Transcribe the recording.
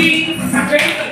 These great